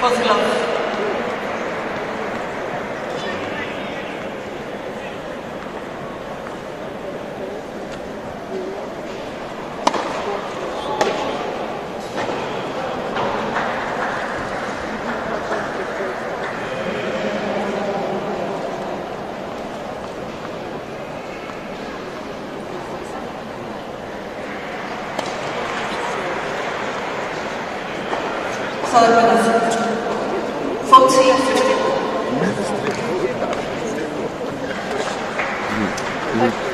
Frau Siloff. Minute. 40 50.